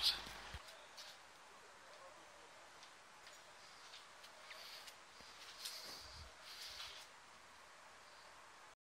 thousand.